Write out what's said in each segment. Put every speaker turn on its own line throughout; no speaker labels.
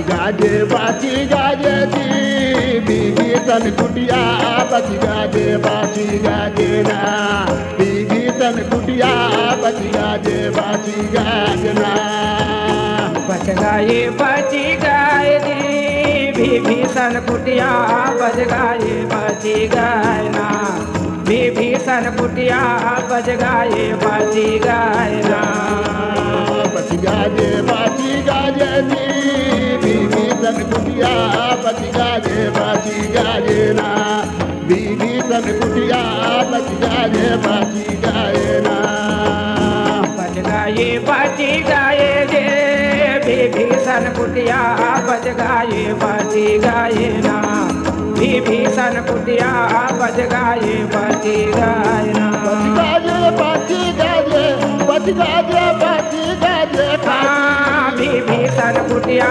बच गाजे बाची गाजे जी बीबी तन कुटिया बच गाजे बाची गाजे ना। बीबी तन कुटिया बच गाजे बाची गाजे ना।
बच गाए बची गाए दी विभीषण कुटिया बच गाए बची गाए ना विभीषण कुटिया बच गाए बची गाए ना।
गाजे बाची गाजे जी बीबी तन कुटिया बच गाजे बाची गाजे ना। बीबी तन कुटिया बच गाजे बाची गाजे ना।
बच गाए बची गाए गे विभीषण कुटिया बच गाए बची गाए ना। विभीषण कुटिया बच गाए बची गाए ना।
बज गाजे, बाजी गाजे
विभीषण कुटिया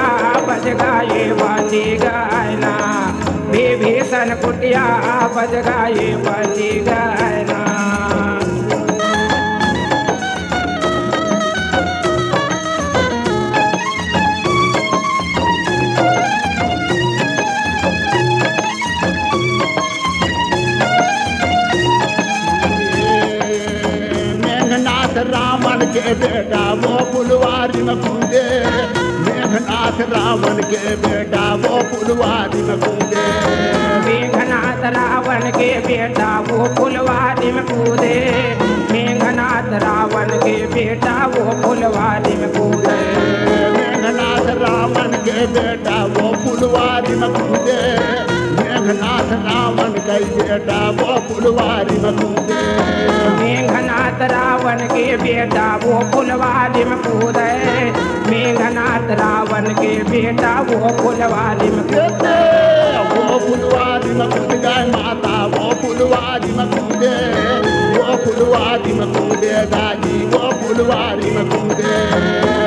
बज गाए बाजी गायना। भीषण कुटिया बज गाए
बाजी गायना। वो फुलवारी में कूदे मेघनाथ रावण के बेटा वो फुलवारी में कूदे
मेघनाथ रावण के बेटा वो फुलवारी में कूदे मेघनाथ रावण के बेटा वो फुलवारी में कूदे
मेघनाथ रावण के बेटा वो फुलवारी में कूदे मेघनाथ रावण के बेटा वो फुलवारी में कूदे
रावण के बेटा वो फुलवारी में कूदे मेघनाथ रावण के बेटा वो फुलवारी में कूदे
वो फुलवारी में कूद गए माता वो फुलवारी में कूदे वो फुलवारी में कूदे दादी वो फुलवारी में कूदे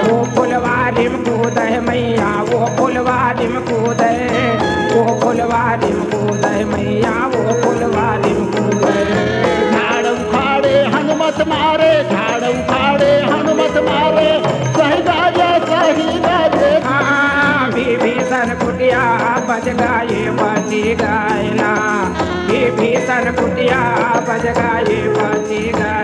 वो फुलवारी में कूदे मैया वो फुलवारी में कूदे वो फुलवारी में कूदे मैया वो फुलवारी
झाड़ उखाड़े हनुमत मारे सही गाजे सही गाजे
हाँ, विभीषण कुटिया बज गाए बची गाए ना। विभीषण कुटिया बज गाए बची गाए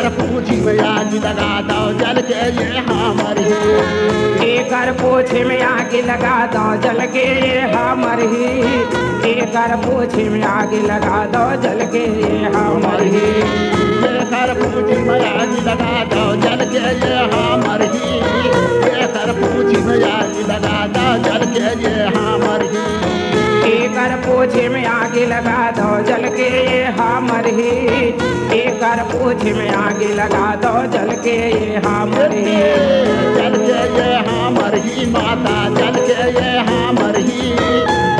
कर पूछी में आग लगा दो जल के ये हमर ही।
एकर पोछे में आग लगा दो जल के ये हमर ही। एकर पोछे में आग लगा दो जल के ये हमर ही।
कर पूछी में आग लगा दो जल के ये हमर ही। कर पूछी में आग लगा दो जल के ये हमर ही।
एकर पोछे में आगे लगा दो जल के ये हमर ही। एकर पूछ में आग लगा दो जल के ये हमर ही।
जल के ये हमर ही माता जल के ये हमर ही।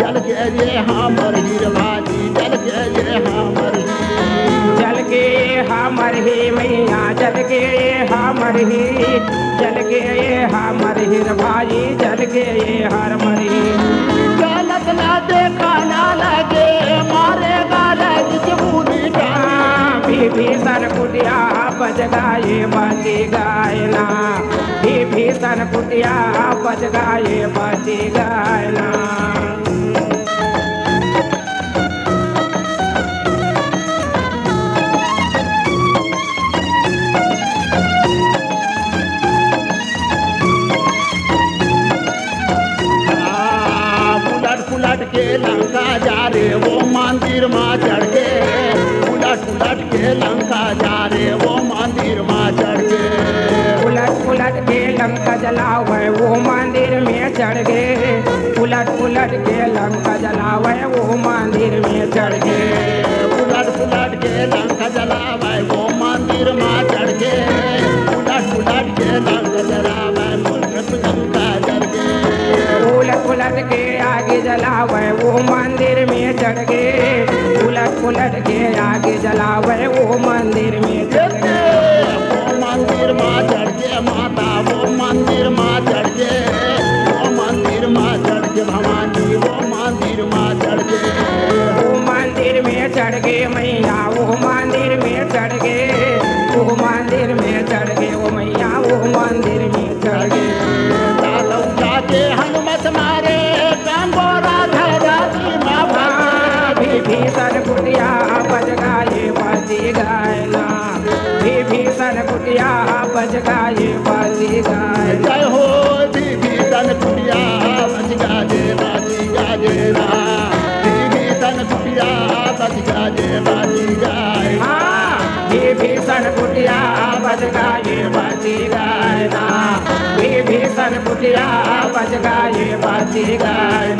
जल के ये हमर ही बाजी जल के ये हमर ही।
जल के ये हमर ही मैया जल के ये हमर ही। जल के ये हमर ही भाई जल के ये हमर ही। भीतर कुटिया बजगा ये बची गायना ही भीतर कुटिया बजगा ये बची
गायना के लंका जा रे, वो मंदिर माँ चढ़ के। उलट के लंका जा रे वो मंदिर में चढ़ गए।
उलट उलट के लंका जलावे वो मंदिर में चढ़ गए। उलट उलट के लंका जलावे वो मंदिर में चढ़ गए।
उलट उलट के लंका जलावे
वो कुटिया बज गाए बाजी गायना भीषण कुटिया बज गाए बाजी गायना
जय हो भीषण कुटिया बज गाए बाजी गायना भीषण कुटिया बज गाए
बाजी गायना भीषण कुटिया बज गाए बाजी गायना भीषण कुटिया बज गाए
हाँ, बाजी गायना